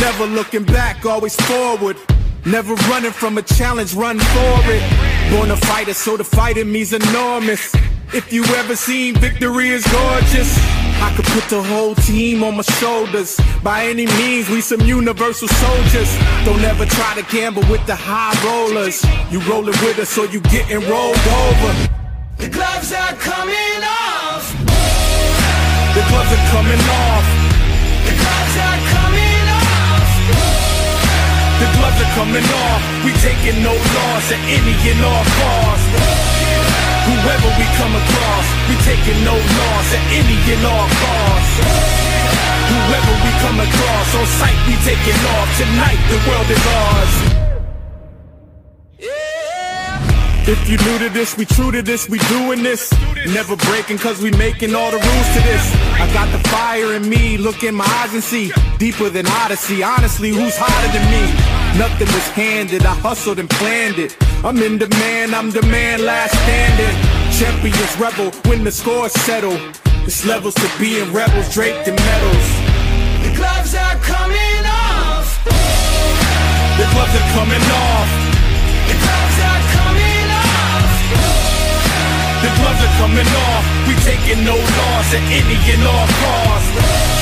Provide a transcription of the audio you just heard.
Never looking back, always forward. Never running from a challenge, run for it. Born a fighter, so the fight in me's enormous. If you ever seen victory is gorgeous, I could put the whole team on my shoulders. By any means, we some universal soldiers. Don't ever try to gamble with the high rollers. You rolling with us, or you getting rolled over. The gloves are coming off. The gloves are coming off. The gloves are coming off. We taking no loss at any and all costs. Whoever we come across, we taking no loss at any and all costs. Whoever we come across, on sight we taking off. Tonight the world is ours. If you new to this, we true to this, we doing this. Never breaking cause we making all the rules to this. I got the fire in me, look in my eyes and see. Deeper than Odyssey, honestly, who's hotter than me? Nothing was handed, I hustled and planned it. I'm in demand, I'm the man last standing. Champions rebel, when the scores settle. It's levels to being rebels, draped in medals. The gloves are coming off. The gloves are coming off. Coming off. We taking no loss at any and all costs.